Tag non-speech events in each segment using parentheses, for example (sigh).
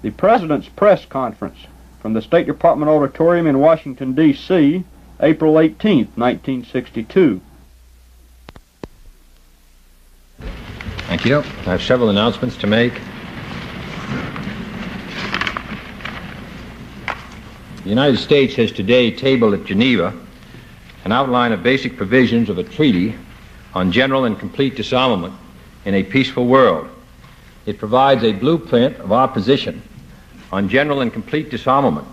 The President's Press Conference from the State Department Auditorium in Washington, D.C., April 18, 1962. Thank you. I have several announcements to make. The United States has today tabled at Geneva an outline of basic provisions of a treaty on general and complete disarmament in a peaceful world. It provides a blueprint of our position on general and complete disarmament,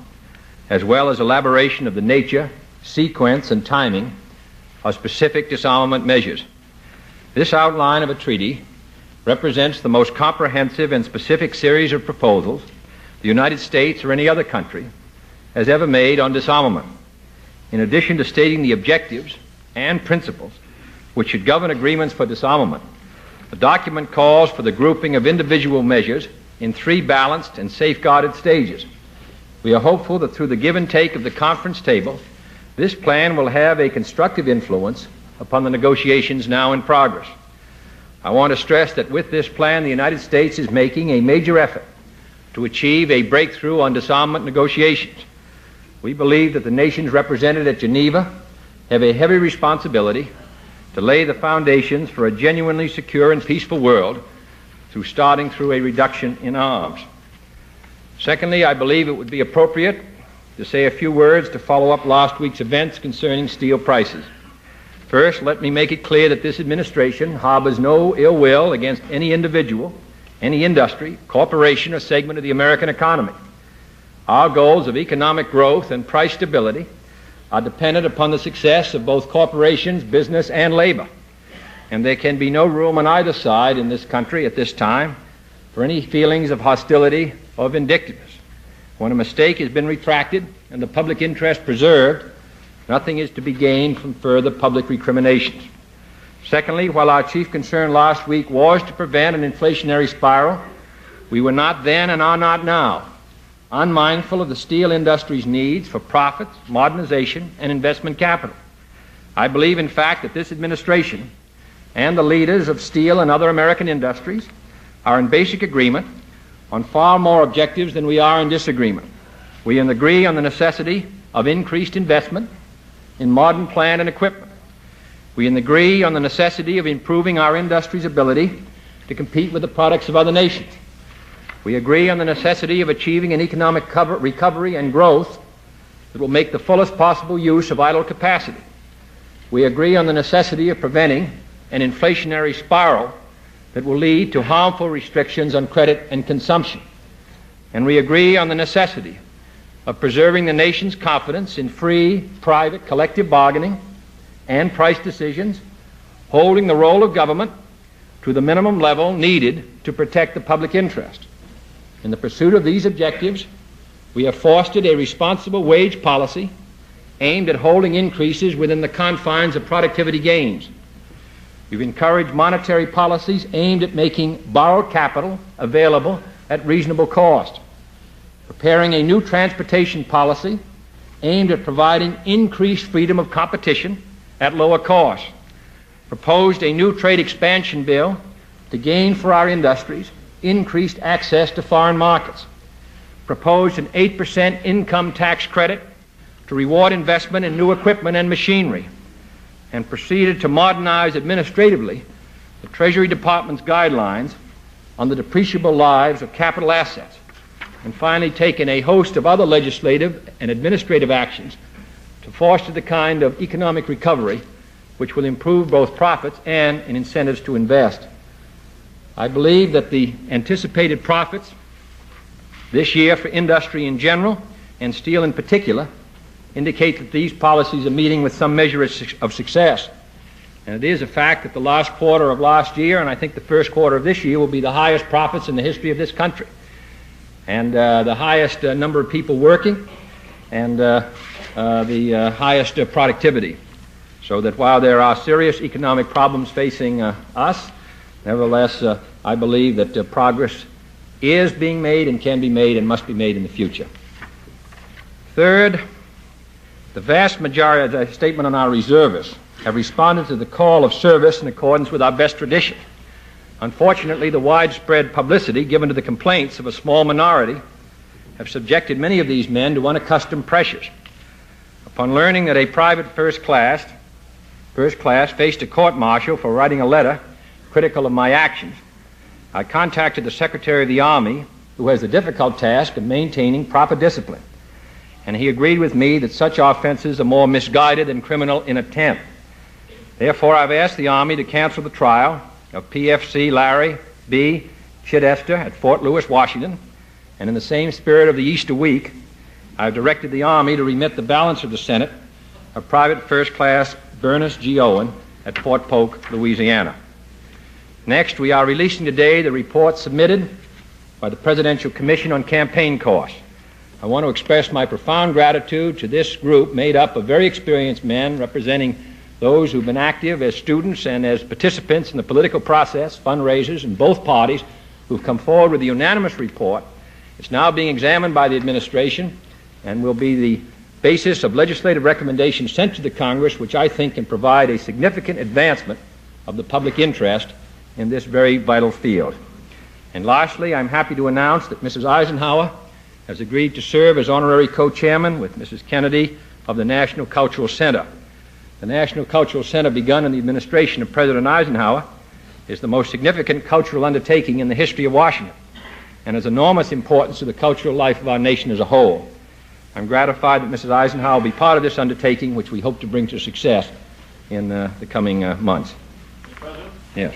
as well as elaboration of the nature, sequence, and timing of specific disarmament measures. This outline of a treaty represents the most comprehensive and specific series of proposals the United States or any other country has ever made on disarmament. In addition to stating the objectives and principles which should govern agreements for disarmament, the document calls for the grouping of individual measures in three balanced and safeguarded stages. We are hopeful that through the give and take of the conference table, this plan will have a constructive influence upon the negotiations now in progress. I want to stress that with this plan, the United States is making a major effort to achieve a breakthrough on disarmament negotiations. We believe that the nations represented at Geneva have a heavy responsibility to lay the foundations for a genuinely secure and peaceful world through starting through a reduction in arms. Secondly, I believe it would be appropriate to say a few words to follow up last week's events concerning steel prices. First, let me make it clear that this administration harbors no ill will against any individual, any industry, corporation, or segment of the American economy. Our goals of economic growth and price stability are dependent upon the success of both corporations, business, and labor. And there can be no room on either side in this country at this time for any feelings of hostility or vindictiveness. When a mistake has been retracted and the public interest preserved, nothing is to be gained from further public recriminations. Secondly, while our chief concern last week was to prevent an inflationary spiral, we were not then and are not now unmindful of the steel industry's needs for profits, modernization, and investment capital. I believe, in fact, that this administration and the leaders of steel and other American industries are in basic agreement on far more objectives than we are in disagreement. We agree on the necessity of increased investment in modern plant and equipment. We agree on the necessity of improving our industry's ability to compete with the products of other nations. We agree on the necessity of achieving an economic cover, recovery and growth that will make the fullest possible use of idle capacity. We agree on the necessity of preventing an inflationary spiral that will lead to harmful restrictions on credit and consumption. And we agree on the necessity of preserving the nation's confidence in free, private, collective bargaining and price decisions, holding the role of government to the minimum level needed to protect the public interest. In the pursuit of these objectives, we have fostered a responsible wage policy aimed at holding increases within the confines of productivity gains. We've encouraged monetary policies aimed at making borrowed capital available at reasonable cost, preparing a new transportation policy aimed at providing increased freedom of competition at lower cost, proposed a new trade expansion bill to gain for our industries increased access to foreign markets, proposed an 8% income tax credit to reward investment in new equipment and machinery, and proceeded to modernize administratively the Treasury Department's guidelines on the depreciable lives of capital assets, and finally taken a host of other legislative and administrative actions to foster the kind of economic recovery which will improve both profits and incentives to invest. I believe that the anticipated profits this year for industry in general and steel in particular indicate that these policies are meeting with some measure of success. And it is a fact that the last quarter of last year and I think the first quarter of this year will be the highest profits in the history of this country. And uh, the highest uh, number of people working and uh, uh the uh, highest uh, productivity. So that while there are serious economic problems facing us, Nevertheless, uh, I believe that uh, progress is being made and can be made and must be made in the future. Third, the vast majority of the statement on our reservists have responded to the call of service in accordance with our best tradition. Unfortunately, the widespread publicity given to the complaints of a small minority have subjected many of these men to unaccustomed pressures. Upon learning that a private first class, first class faced a court martial for writing a letter critical of my actions, I contacted the Secretary of the Army, who has the difficult task of maintaining proper discipline, and he agreed with me that such offenses are more misguided than criminal in intent. Therefore, I've asked the Army to cancel the trial of PFC Larry B. Chidester at Fort Lewis, Washington, and in the same spirit of the Easter week, I've directed the Army to remit the balance of the Senate of Private First Class Bernice G. Owen at Fort Polk, Louisiana. Next, we are releasing today the report submitted by the Presidential Commission on Campaign Costs. I want to express my profound gratitude to this group made up of very experienced men representing those who've been active as students and as participants in the political process, fundraisers in both parties, who've come forward with a unanimous report. It's now being examined by the administration and will be the basis of legislative recommendations sent to the Congress, which I think can provide a significant advancement of the public interest in this very vital field. And lastly, I'm happy to announce that Mrs. Eisenhower has agreed to serve as honorary co-chairman with Mrs. Kennedy of the National Cultural Center. The National Cultural Center, begun in the administration of President Eisenhower, is the most significant cultural undertaking in the history of Washington and has enormous importance to the cultural life of our nation as a whole. I'm gratified that Mrs. Eisenhower will be part of this undertaking, which we hope to bring to success in uh, the coming uh, months. President? Yes.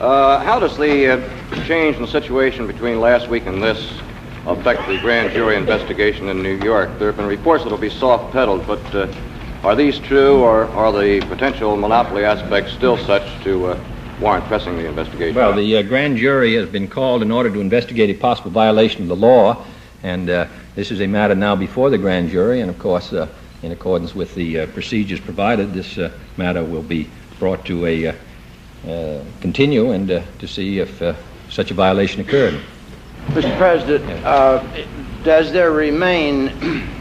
Uh, how does the uh, change in the situation between last week and this affect the grand jury investigation in New York? There have been reports that it'll be soft-pedaled, but uh, are these true, or are the potential monopoly aspects still such to uh, warrant pressing the investigation? Well, the uh, grand jury has been called in order to investigate a possible violation of the law, and uh, this is a matter now before the grand jury, and of course, in accordance with the procedures provided, this matter will be brought to a continue and uh, to see if uh, such a violation occurred. Mr. President, uh, does there remain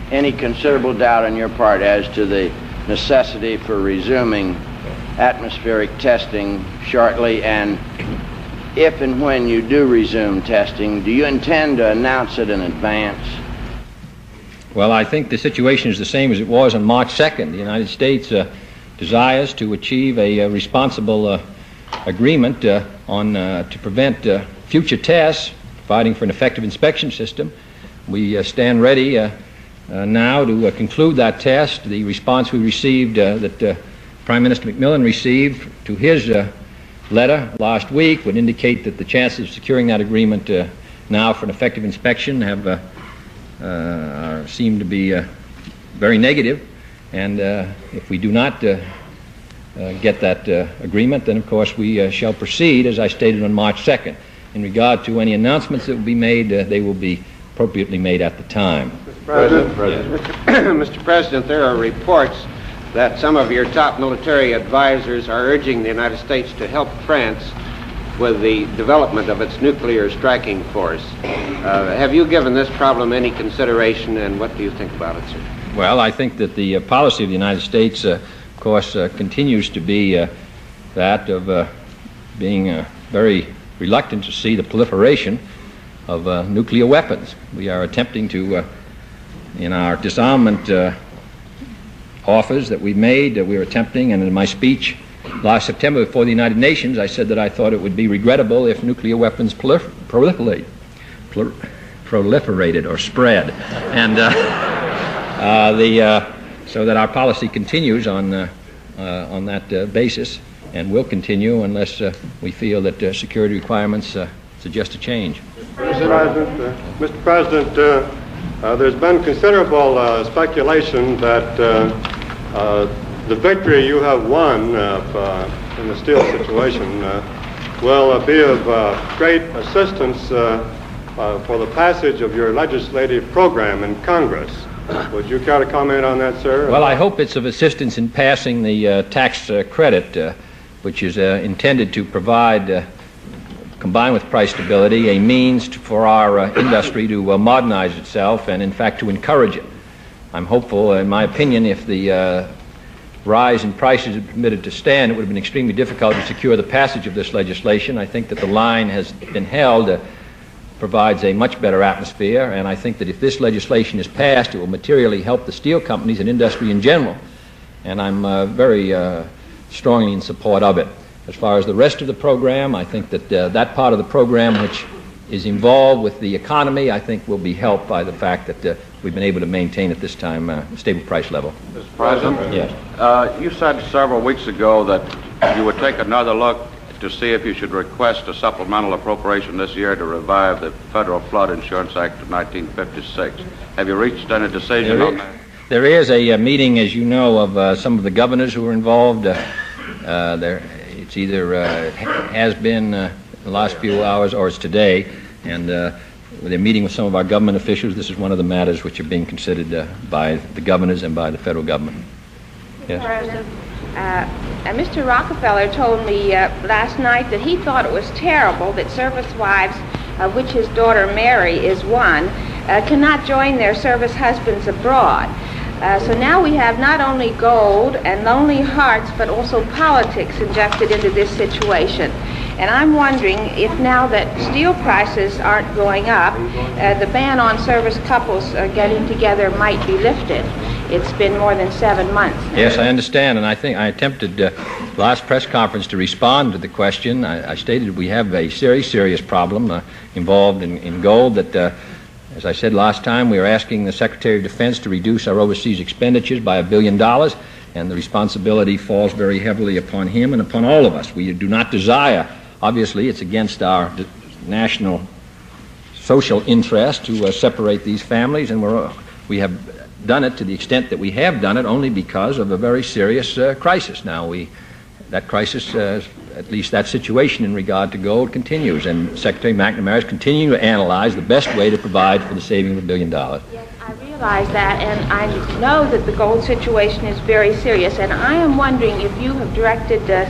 (clears throat) any considerable doubt on your part as to the necessity for resuming atmospheric testing shortly? And if and when you do resume testing, do you intend to announce it in advance? Well, I think the situation is the same as it was on March 2nd. The United States uh, desires to achieve a, uh, responsible uh, agreement uh, on uh, to prevent uh, future tests, providing for an effective inspection system. We uh, stand ready uh, uh, now to conclude that test. The response we received, that Prime Minister Macmillan received to his letter last week, would indicate that the chances of securing that agreement now for an effective inspection have seem to be very negative. And if we do not get that uh, agreement, then of course we uh, shall proceed, as I stated on March 2nd. In regard to any announcements that will be made, uh, they will be appropriately made at the time. President, Mr. President, there are reports that some of your top military advisors are urging the United States to help France with the development of its nuclear striking force. Uh, have you given this problem any consideration, and what do you think about it, sir? Well, I think that the uh, policy of the United States, uh, of course, uh, continues to be uh, that of uh, being very reluctant to see the proliferation of nuclear weapons. We are attempting to, in our disarmament offers that we made, uh, we are attempting, and in my speech last September before the United Nations, I said that I thought it would be regrettable if nuclear weapons prolif- proliferate, prol- proliferated or spread. And uh, (laughs) uh, the, uh, so that our policy continues on, uh, uh, on that uh, basis and will continue unless uh, we feel that security requirements suggest a change. Mr. President, there's been considerable speculation that the victory you have won uh, in the steel situation uh, will uh, be of great assistance for the passage of your legislative program in Congress. Would you care to comment on that, sir? Well, I hope it's of assistance in passing the uh, tax uh, credit, uh, which is uh, intended to provide, uh, combined with price stability, a means to, for our uh, industry to modernize itself and, in fact, to encourage it. I'm hopeful, in my opinion, if the rise in prices had permitted to stand, it would have been extremely difficult to secure the passage of this legislation. I think that the line has been held provides a much better atmosphere, and I think that if this legislation is passed, it will materially help the steel companies and industry in general, and I'm uh, very uh, strongly in support of it. As far as the rest of the program, I think that uh, that part of the program which is involved with the economy, I think will be helped by the fact that uh, we've been able to maintain at this time uh, a stable price level. Mr. President? Yes. Uh, you said several weeks ago that you would take another look to see if you should request a supplemental appropriation this year to revive the Federal Flood Insurance Act of 1956. Have you reached any decision There on is- that? There is a, uh meeting, as you know, of uh, some of the governors who are involved. Uh, uh, there, it's either uh, has been uh, the last few hours or it's today, and uh, they're meeting with some of our government officials. This is one of the matters which are being considered uh, by the governors and by the federal government. Yes. Uh, uh, Mr. Rockefeller told me uh, last night that he thought it was terrible that service wives, of which his daughter Mary is one, uh, cannot join their service husbands abroad. Uh, so now we have not only gold and lonely hearts, but also politics injected into this situation. And I'm wondering if now that steel prices aren't going up, uh, the ban on service couples uh, getting together might be lifted. It's been more than seven months. Yes, I understand, and I think I attempted uh, last press conference to respond to the question. I, I stated we have a very serious problem uh, involved in, in gold that, uh, as I said last time, we are asking the Secretary of Defense to reduce our overseas expenditures by a billion dollars, and the responsibility falls very heavily upon him and upon all of us. We do not desire, obviously, it's against our national social interest to uh, separate these families, and we're, uh, we have done it to the extent that we have done it only because of a very serious uh, crisis. Now, we, that crisis, uh, at least that situation in regard to gold, continues, and Secretary McNamara is continuing to analyze the best way to provide for the saving of a billion dollars. Yes, I realize that, and I know that the gold situation is very serious, and I am wondering if you have directed uh,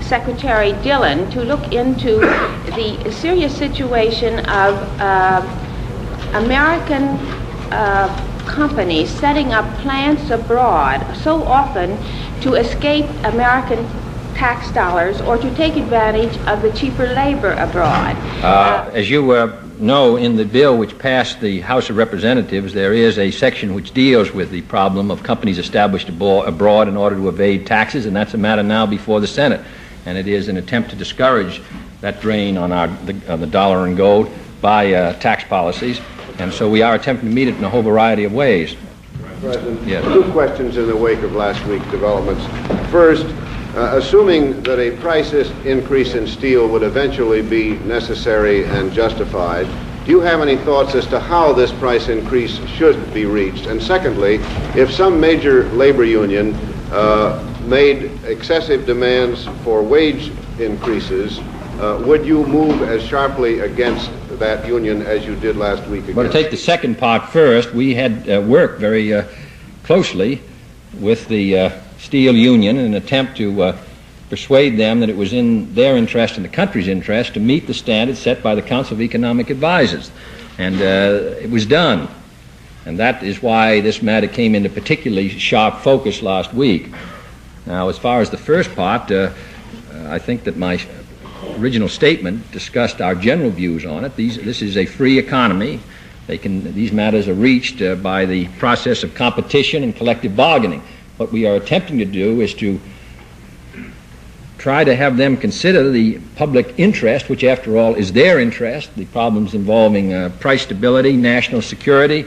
Secretary Dillon to look into the serious situation of uh, American uh, companies setting up plants abroad so often to escape American tax dollars or to take advantage of the cheaper labor abroad. Uh, as you uh, know, in the bill which passed the House of Representatives, there is a section which deals with the problem of companies established abo- abroad in order to evade taxes, and that's a matter now before the Senate. And it is an attempt to discourage that drain on, our, the, on the dollar and gold by uh, tax policies. And so we are attempting to meet it in a whole variety of ways. President, Yes. two questions in the wake of last week's developments. First, uh, assuming that a price increase in steel would eventually be necessary and justified, do you have any thoughts as to how this price increase should be reached? And secondly, if some major labor union uh, made excessive demands for wage increases, uh, would you move as sharply against that union as you did last week? Well, to take the second part first, we had uh, worked very uh, closely with the uh, steel union in an attempt to uh, persuade them that it was in their interest and the country's interest to meet the standards set by the Council of Economic Advisors. And uh, it was done. And that is why this matter came into particularly sharp focus last week. Now, as far as the first part, uh, I think that my original statement discussed our general views on it. These, this is a free economy. They can, these matters are reached uh, by the process of competition and collective bargaining. What we are attempting to do is to try to have them consider the public interest, which after all is their interest, the problems involving uh, price stability, national security,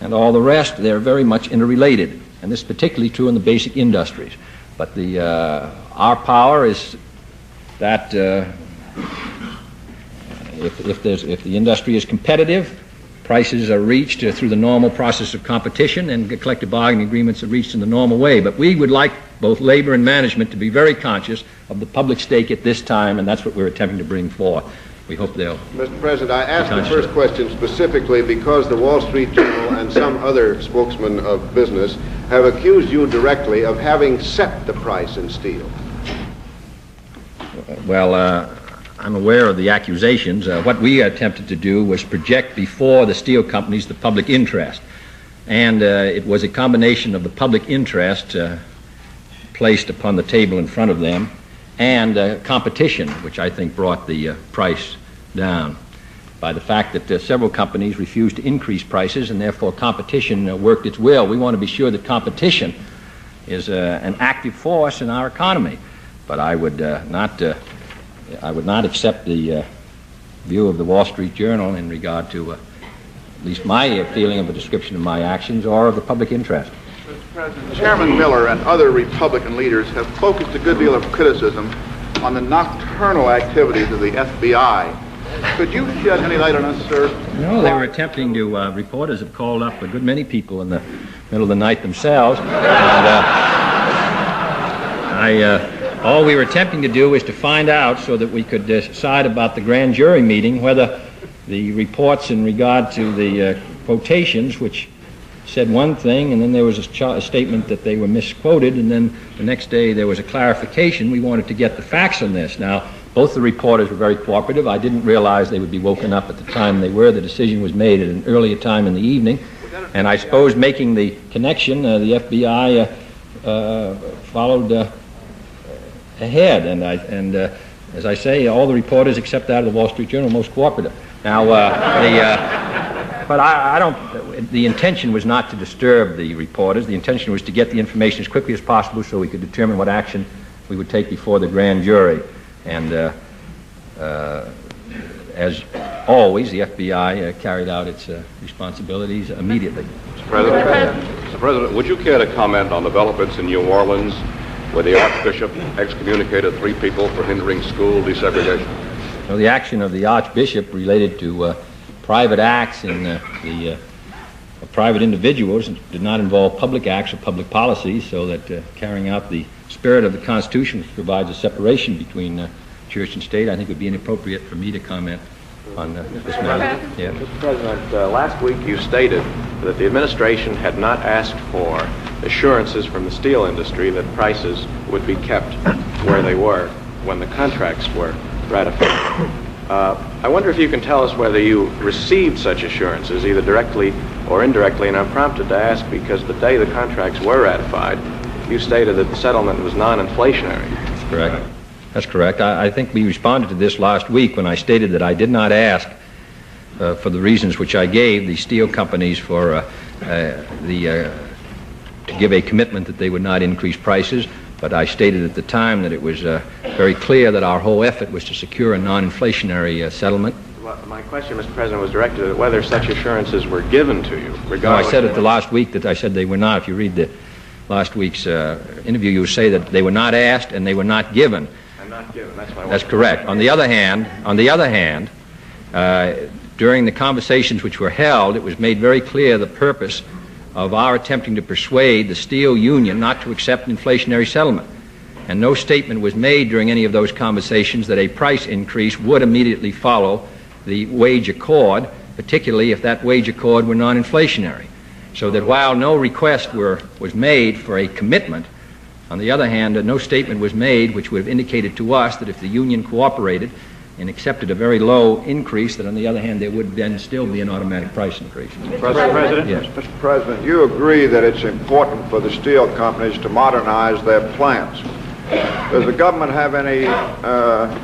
and all the rest, they're very much interrelated. And this is particularly true in the basic industries. But the, uh, our power is that uh, if, if, there's, if the industry is competitive, prices are reached uh, through the normal process of competition and collective bargaining agreements are reached in the normal way. But we would like both labor and management to be very conscious of the public stake at this time, and that's what we're attempting to bring forth. We hope they'll. Mr. President, I asked the first question specifically because the Wall Street Journal and some other spokesmen of business have accused you directly of having set the price in steel. Well, uh, I'm aware of the accusations. Uh, what we attempted to do was project before the steel companies the public interest. And uh, it was a combination of the public interest uh, placed upon the table in front of them and uh, competition, which I think brought the uh, price down. by the fact that uh, several companies refused to increase prices and therefore competition uh, worked its will. We want to be sure that competition is uh, an active force in our economy. But I would uh, not, uh, I would not accept the uh, view of the Wall Street Journal in regard to at least my feeling of a description of my actions or of the public interest. Mr. President, Chairman Miller and other Republican leaders have focused a good deal of criticism on the nocturnal activities of the FBI could you shed any light on this, sir? No, they were attempting to. Uh, reporters have called up a good many people in the middle of the night themselves. And, uh, I, uh, all we were attempting to do was to find out so that we could decide about the grand jury meeting whether the reports in regard to the uh, quotations, which said one thing, and then there was a, ch- a, statement that they were misquoted, and then the next day there was a clarification. We wanted to get the facts on this. Now, both the reporters were very cooperative. I didn't realize they would be woken up at the time they were. The decision was made at an earlier time in the evening. And I suppose making the connection, uh, the FBI uh, uh, followed uh, ahead. And, I, and uh, as I say, all the reporters, except that of the Wall Street Journal, most cooperative. Now, uh, the, but I, I, don't. The intention was not to disturb the reporters. The intention was to get the information as quickly as possible so we could determine what action we would take before the grand jury. And uh, uh, as always, the FBI uh, carried out its responsibilities immediately. Mr. President, Mr. President, would you care to comment on developments in New Orleans where the Archbishop excommunicated three people for hindering school desegregation? Well, the action of the Archbishop related to uh, private acts in uh, the uh, private individuals did not involve public acts or public policies, so that carrying out the spirit of the Constitution, which provides a separation between uh, church and state, I think would be inappropriate for me to comment on uh, this matter. Yeah. Mr. President, uh, last week you stated that the administration had not asked for assurances from the steel industry that prices would be kept where they were when the contracts were ratified. Uh, I wonder if you can tell us whether you received such assurances, either directly or indirectly, and I'm prompted to ask because the day the contracts were ratified, you stated that the settlement was non-inflationary. That's correct. That's correct. I, I, think we responded to this last week when I stated that I did not ask, uh, for the reasons which I gave, the steel companies for uh, uh, the uh, to give a commitment that they would not increase prices. But I stated at the time that it was uh, very clear that our whole effort was to secure a non-inflationary uh, settlement. My question, Mr. President, was directed at whether such assurances were given to you. No, I said at the last week that I said they were not. If you read the last week's uh, interview, you say that they were not asked and they were not given. Not given. That's. That's correct. On the other hand, on the other hand, uh, during the conversations which were held, it was made very clear the purpose of our attempting to persuade the steel union not to accept an inflationary settlement. And no statement was made during any of those conversations that a price increase would immediately follow the wage accord, particularly if that wage accord were non inflationary. So that while no request were, was made for a commitment, on the other hand, no statement was made which would have indicated to us that if the union cooperated and accepted a very low increase, that on the other hand there would then still be an automatic price increase. Mr. President? Yes. Mr. President, you agree that it's important for the steel companies to modernize their plants. Does the government have any uh,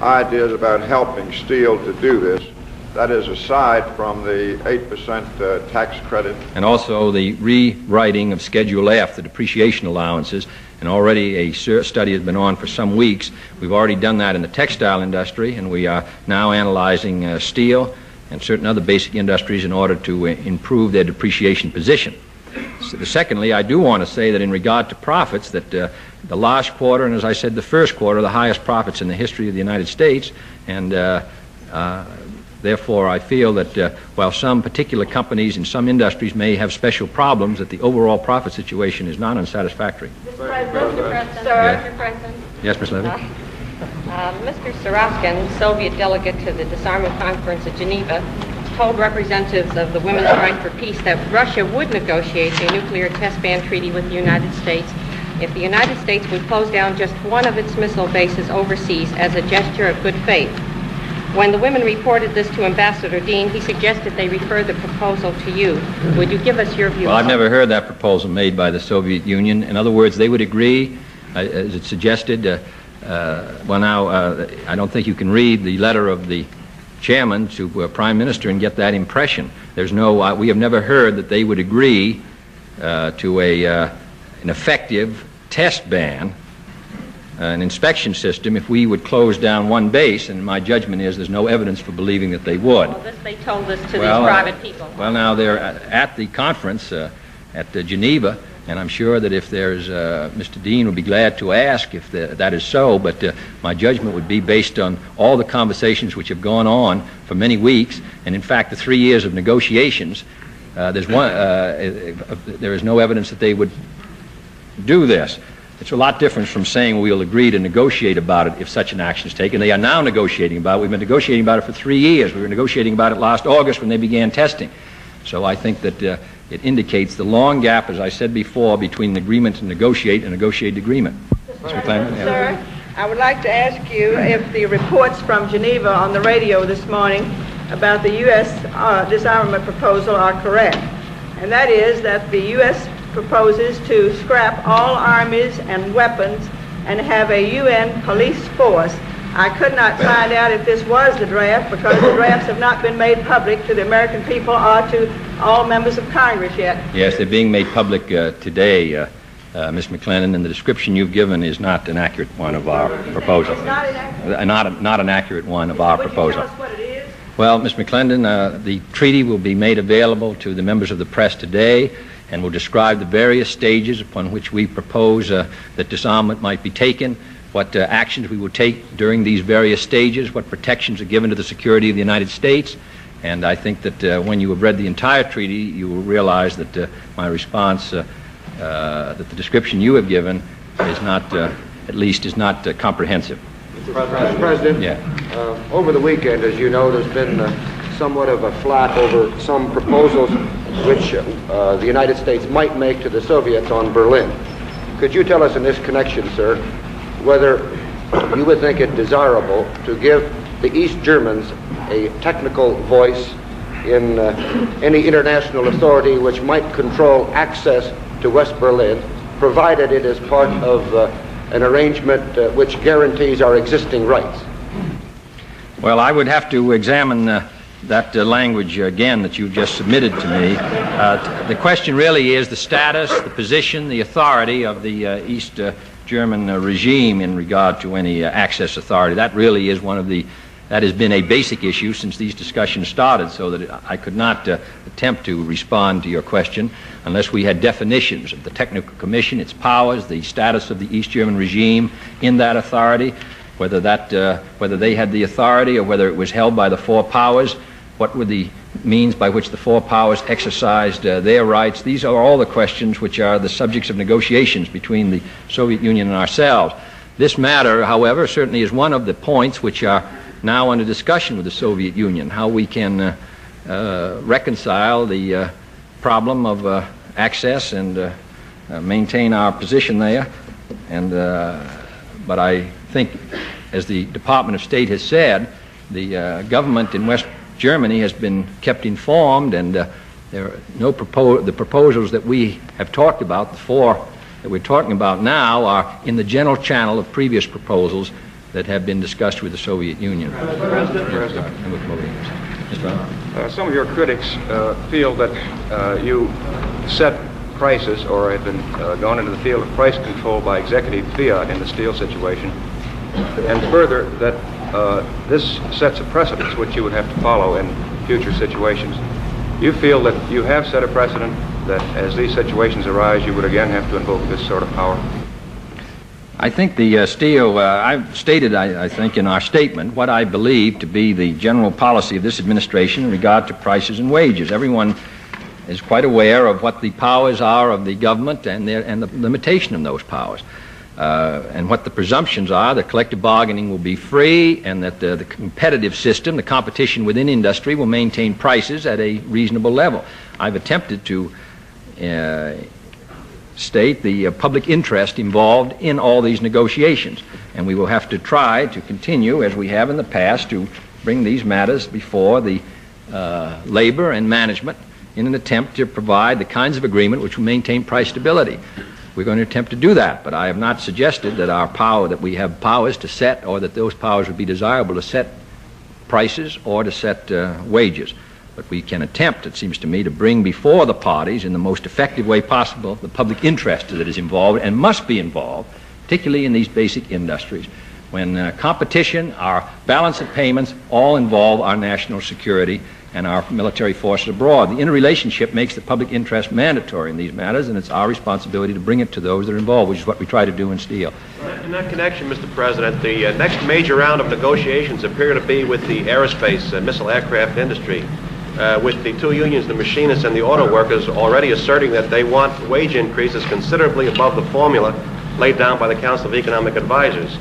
ideas about helping steel to do this? That is aside from the 8% uh, tax credit. And also the rewriting of Schedule F, the depreciation allowances. And already a study has been on for some weeks. We've already done that in the textile industry, and we are now analyzing uh, steel and certain other basic industries in order to uh, improve their depreciation position. So, secondly, I do want to say that in regard to profits, that uh, the last quarter, and as I said, the first quarter, the highest profits in the history of the United States, and uh, uh, Therefore, I feel that uh, while some particular companies in some industries may have special problems, that the overall profit situation is not unsatisfactory. Mr. President, Mr. President. Sir, Mr. President. Yes, Ms. Levy. Uh, uh, Mr. Sorokin, Soviet delegate to the disarmament conference at Geneva, told representatives of the Women Strike for Peace that Russia would negotiate a nuclear test ban treaty with the United States if the United States would close down just one of its missile bases overseas as a gesture of good faith. When the women reported this to Ambassador Dean, he suggested they refer the proposal to you. Would you give us your view? Well, I've never heard that proposal made by the Soviet Union. In other words, they would agree, uh, as it suggested. Uh, uh, well, now, uh, I don't think you can read the letter of the chairman to uh, prime minister and get that impression. There's no, uh, we have never heard that they would agree to a, an effective test ban, an inspection system, if we would close down one base, and my judgment is there's no evidence for believing that they would. Well, this, they told this to Well, these uh, private people. Well, now, they're at the conference uh, at uh, Geneva, and I'm sure that if there's, uh, Mr. Dean would be glad to ask if the, that is so, but uh, my judgment would be based on all the conversations which have gone on for many weeks, and in fact, the three years of negotiations, uh, there's one, uh, uh, there is no evidence that they would do this. It's a lot different from saying we'll agree to negotiate about it if such an action is taken. They are now negotiating about it. We've been negotiating about it for three years. We were negotiating about it last August when they began testing. So I think that uh, it indicates the long gap, as I said before, between an agreement to negotiate and negotiated agreement. Mr. Yeah. Sir, I would like to ask you if the reports from Geneva on the radio this morning about the U.S. Uh, disarmament proposal are correct. And that is that the U.S. proposes to scrap all armies and weapons and have a UN police force. I could not find out if this was the draft because the drafts have not been made public to the American people or to all members of Congress yet. Yes, they're being made public uh, today, uh, uh, Ms. McClendon, and the description you've given is not an accurate one of our proposal. It's not inaccurate. Uh, Not, a- not an accurate one of our Would you proposal. tell us what it is? Well, Ms. McClendon, uh, the treaty will be made available to the members of the press today and will describe the various stages upon which we propose uh, that disarmament might be taken, what uh, actions we will take during these various stages, what protections are given to the security of the United States. And I think that uh, when you have read the entire treaty, you will realize that uh, my response, uh, uh, that the description you have given is not, uh, at least, is not uh, comprehensive. Mr. President? Yeah. Uh, Over the weekend, as you know, there's been uh, somewhat of a flat over some proposals which uh, the United States might make to the Soviets on Berlin. Could you tell us in this connection, sir, whether you would think it desirable to give the East Germans a technical voice in uh, any international authority which might control access to West Berlin, provided it is part of uh, an arrangement uh, which guarantees our existing rights? Well, I would have to examine that uh, language again that you've just submitted to me. Uh, the question really is the status, the position, the authority of the uh, East uh, German uh, regime in regard to any uh, access authority. That really is one of the that has been a basic issue since these discussions started, so that I could not attempt to respond to your question unless we had definitions of the Technical Commission, its powers, the status of the East German regime in that authority, whether that uh, whether they had the authority or whether it was held by the four powers, what were the means by which the four powers exercised uh, their rights. These are all the questions which are the subjects of negotiations between the Soviet Union and ourselves. This matter, however, certainly is one of the points which are now under discussion with the Soviet Union, how we can uh, uh, reconcile the uh, problem of uh, access and uh, maintain our position there. And, but I think, as the Department of State has said, the uh, government in West Germany has been kept informed, and uh, there are no propo- the proposals that we have talked about, the four that we're talking about now, are in the general channel of previous proposals that have been discussed with the Soviet Union. President, President. Uh, some of your critics uh, feel that uh, you set prices or have been uh, gone into the field of price control by executive fiat in the steel situation, and further that uh, this sets a precedence which you would have to follow in future situations. You feel that you have set a precedent that as these situations arise, you would again have to invoke this sort of power. I think the uh, steel, uh, I've stated, I, I think, in our statement what I believe to be the general policy of this administration in regard to prices and wages. Everyone is quite aware of what the powers are of the government and, their, and the limitation of those powers. Uh, and what the presumptions are that collective bargaining will be free and that uh, the competitive system, the competition within industry, will maintain prices at a reasonable level. I've attempted to uh, state the uh, public interest involved in all these negotiations. And we will have to try to continue, as we have in the past, to bring these matters before the uh, labor and management in an attempt to provide the kinds of agreement which will maintain price stability. We're going to attempt to do that, but I have not suggested that our power, that we have powers to set, or that those powers would be desirable to set prices or to set uh, wages. But we can attempt, it seems to me, to bring before the parties in the most effective way possible the public interest that is involved and must be involved, particularly in these basic industries. When uh, competition, our balance of payments all involve our national security and our military forces abroad. The interrelationship makes the public interest mandatory in these matters, and it's our responsibility to bring it to those that are involved, which is what we try to do in steel. In that connection, Mr. President, the uh, next major round of negotiations appear to be with the aerospace and missile aircraft industry, uh, with the two unions, the machinists and the auto workers, already asserting that they want wage increases considerably above the formula laid down by the Council of Economic Advisors.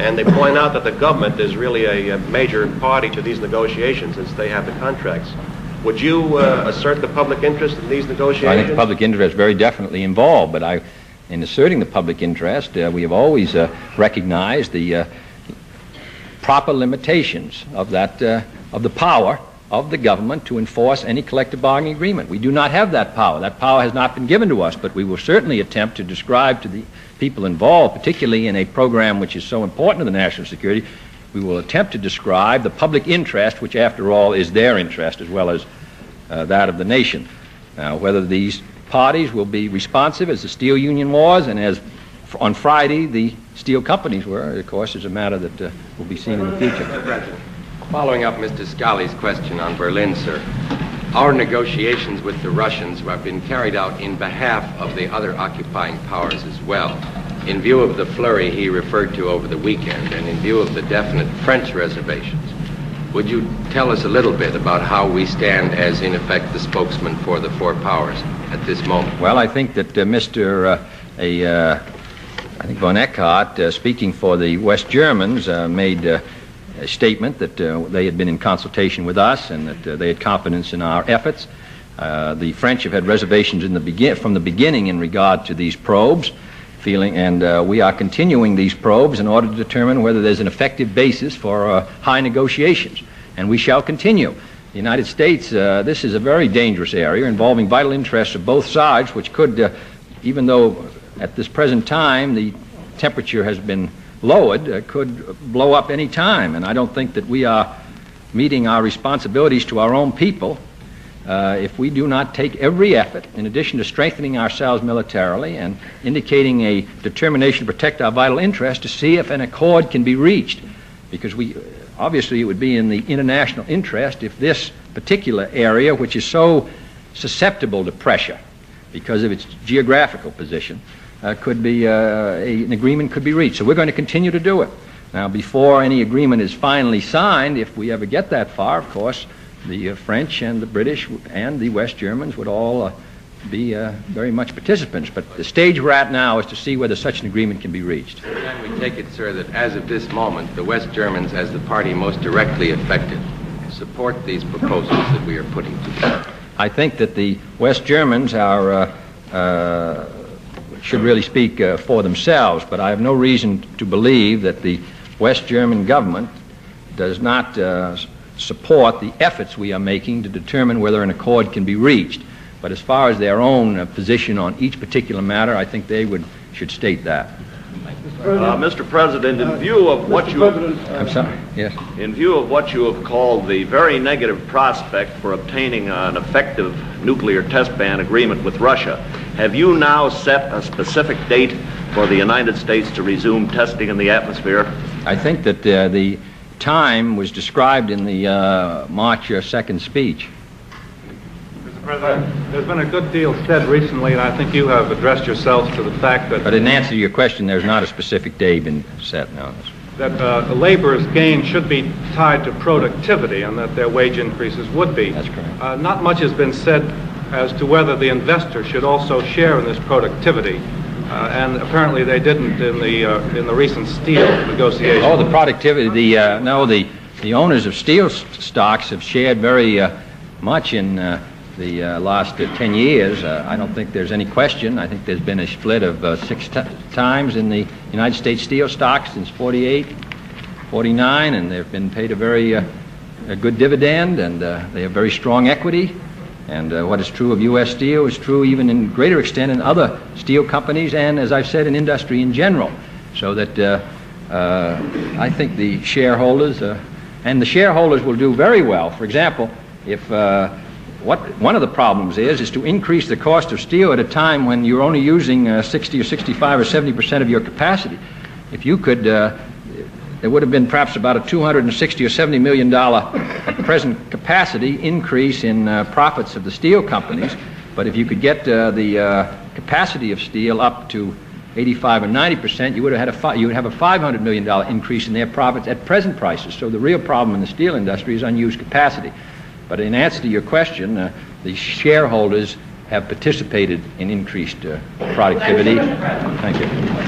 And they point out that the government is really a, a major party to these negotiations since they have the contracts. Would you uh, assert the public interest in these negotiations? I think the public interest is very definitely involved, but I, in asserting the public interest, uh, we have always uh, recognized the uh, proper limitations of that, uh, of the power of the government to enforce any collective bargaining agreement. We do not have that power. That power has not been given to us, but we will certainly attempt to describe to the people involved, particularly in a program which is so important to the national security, we will attempt to describe the public interest, which after all is their interest as well as uh, that of the nation. Now, whether these parties will be responsive as the steel union was and as on Friday the steel companies were, of course, is a matter that uh, will be seen in the future. Following up Mr. Scali's question on Berlin, sir, our negotiations with the Russians have been carried out in behalf of the other occupying powers as well. In view of the flurry he referred to over the weekend and in view of the definite French reservations, would you tell us a little bit about how we stand as, in effect, the spokesman for the four powers at this moment? Well, I think that uh, Mr. Uh, a, uh, I think von Eckardt, uh, speaking for the West Germans, uh, made uh, statement that uh, they had been in consultation with us and that uh, they had confidence in our efforts. Uh, the French have had reservations in the begin- from the beginning in regard to these probes, feeling, and uh, we are continuing these probes in order to determine whether there's an effective basis for uh, high negotiations, and we shall continue. The United States, uh, this is a very dangerous area involving vital interests of both sides, which could, even though at this present time the temperature has been lowered uh, could blow up any time. And I don't think that we are meeting our responsibilities to our own people uh, if we do not take every effort, in addition to strengthening ourselves militarily and indicating a determination to protect our vital interests, to see if an accord can be reached. Because we, obviously, it would be in the international interest if this particular area, which is so susceptible to pressure because of its geographical position, uh, could be uh, a, an agreement could be reached. So we're going to continue to do it. Now, before any agreement is finally signed, if we ever get that far, of course, the uh, French and the British and the West Germans would all uh, be uh, very much participants. But the stage we're at now is to see whether such an agreement can be reached. Can we take it, sir, that as of this moment, the West Germans, as the party most directly affected, support these proposals that we are putting together? I think that the West Germans are uh, should really speak uh, for themselves, but I have no reason to believe that the West German government does not uh, support the efforts we are making to determine whether an accord can be reached. But as far as their own uh, position on each particular matter, I think they would should state that. Uh, Mr. President, in view of what you I'm sorry. Yes. In view of what you have called the very negative prospect for obtaining an effective nuclear test ban agreement with Russia, have you now set a specific date for the United States to resume testing in the atmosphere? I think that uh, the time was described in the uh, March 2nd speech. President, there's been a good deal said recently, and I think you have addressed yourselves to the fact that... But in answer to your question, there's not a specific day been set now. That uh, labor's gain should be tied to productivity and that their wage increases would be. That's correct. Uh, not much has been said as to whether the investor should also share in this productivity. Uh, and apparently they didn't in the uh, in the recent steel negotiations. Oh, the productivity. The uh, no, the the owners of steel stocks have shared very uh, much in uh, the uh, last 10 years. I don't think there's any question. I think there's been a split of six times in the United States steel stocks since 48, 49, and they've been paid a very a good dividend, and they have very strong equity. And uh, what is true of U.S. Steel is true even in greater extent in other steel companies and, as I've said, in industry in general. So that uh, uh, I think the shareholders uh, And the shareholders will do very well. For example, if uh, what one of the problems is is to increase the cost of steel at a time when you're only using uh, 60 or 65 or 70 percent of your capacity. If you could, uh, there would have been perhaps about a 260 or 70 million dollar present capacity increase in uh, profits of the steel companies. But if you could get uh, the uh, capacity of steel up to 85 or 90 percent, you would have had a fi- you would have a 500 million dollar increase in their profits at present prices. So the real problem in the steel industry is unused capacity. But in answer to your question, uh, the shareholders have participated in increased uh, productivity. Thank you.